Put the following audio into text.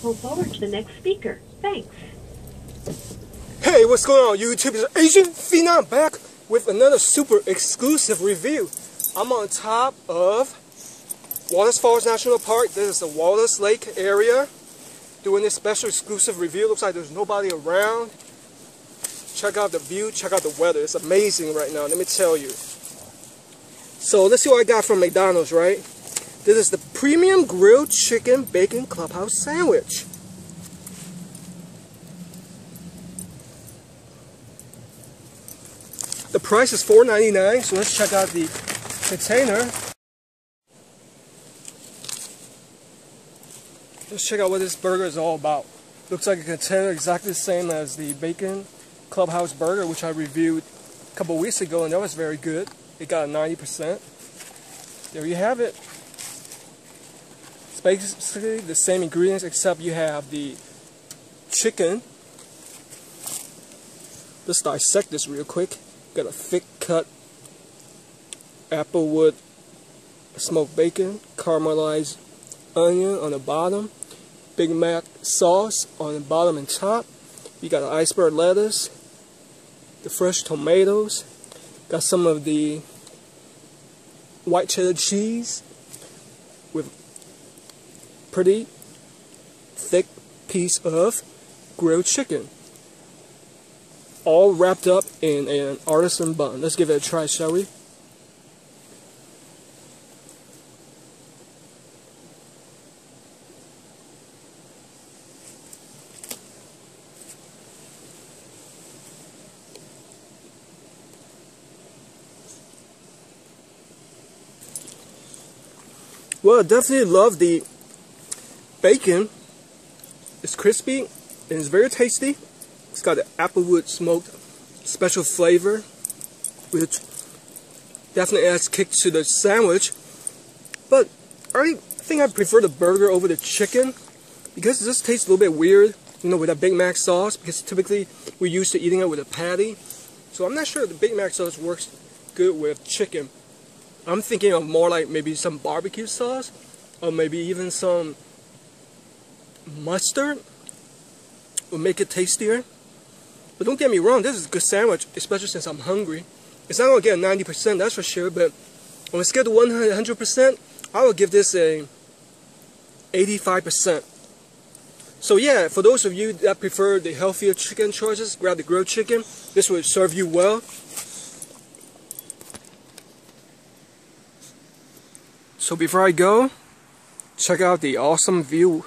pull forward to the next speaker. Thanks. Hey, what's going on YouTube? It's Asian Phenom back with another super exclusive review. I'm on top of Wallace Falls National Park. This is the Wallace Lake area. Doing this special exclusive review. Looks like there's nobody around. Check out the view, check out the weather. It's amazing right now, let me tell you. So let's see what I got from McDonald's, right? This is the premium grilled chicken bacon clubhouse sandwich. The price is $4.99, so let's check out the container. Let's check out what this burger is all about. Looks like a container exactly the same as the bacon clubhouse burger, which I reviewed a couple weeks ago, and that was very good. It got a 90%. There you have it. It's basically the same ingredients, except you have the chicken. Let's dissect this real quick. Got a thick cut applewood smoked bacon, caramelized onion on the bottom, Big Mac sauce on the bottom and top. You got iceberg lettuce, the fresh tomatoes, got some of the white cheddar cheese with pretty thick piece of grilled chicken. All wrapped up in an artisan bun. Let's give it a try, shall we? Well, I definitely love the bacon. is crispy and it's very tasty. It's got the applewood smoked special flavor, which definitely adds kick to the sandwich. But I think I prefer the burger over the chicken because this tastes a little bit weird, you know, with that Big Mac sauce. Because typically we're used to eating it with a patty, so I'm not sure the Big Mac sauce works good with chicken. I'm thinking of more like maybe some barbecue sauce or maybe even some mustard will make it tastier. But don't get me wrong, this is a good sandwich, especially since I'm hungry. It's not going to get 90%, that's for sure, but on a scale to 100%, I will give this a 85%. So yeah, for those of you that prefer the healthier chicken choices, grab the grilled chicken. This will serve you well. So before I go, check out the awesome view.